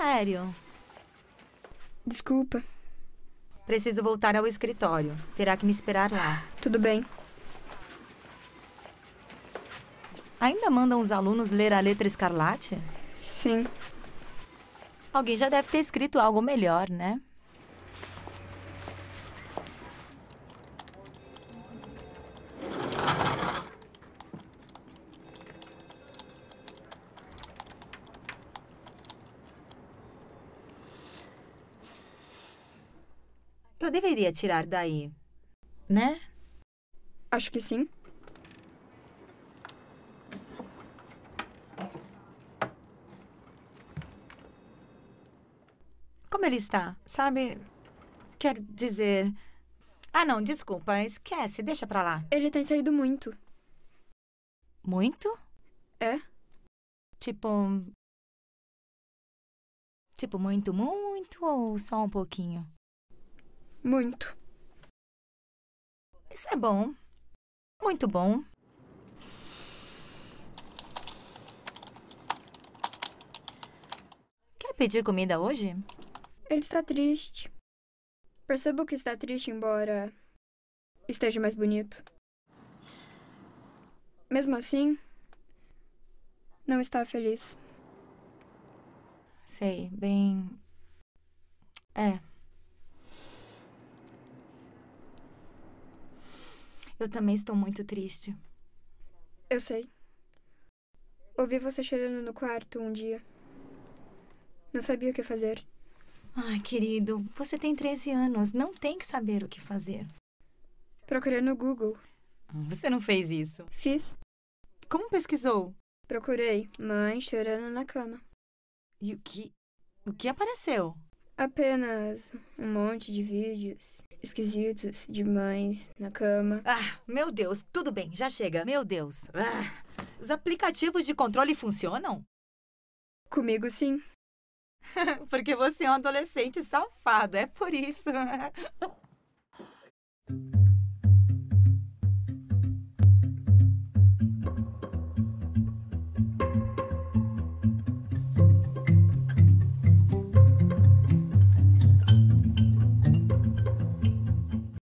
Sério. Desculpa. Preciso voltar ao escritório. Terá que me esperar lá. Tudo bem. Ainda mandam os alunos ler a letra escarlate? Sim. Alguém já deve ter escrito algo melhor, né? Eu deveria tirar daí, né? Acho que sim. Como ele está? Sabe? Quero dizer. Ah, não, desculpa, esquece, deixa pra lá. Ele tem saído muito. Muito? É? Tipo. Tipo, muito, muito ou só um pouquinho? Muito. Isso é bom. Muito bom. Quer pedir comida hoje? Ele está triste. Percebo que está triste, embora esteja mais bonito. Mesmo assim, não está feliz. Sei, bem. É. Eu também estou muito triste. Eu sei. Ouvi você chorando no quarto um dia. Não sabia o que fazer. Ai, querido, você tem 13 anos, não tem que saber o que fazer. Procurei no Google. Você não fez isso. Fiz. Como pesquisou? Procurei mãe chorando na cama. E o que. O que apareceu? Apenas um monte de vídeos esquisitos de mães na cama. Ah, meu Deus, tudo bem, já chega. Meu Deus. Ah, os aplicativos de controle funcionam? Comigo sim. Porque você é um adolescente safado, é por isso.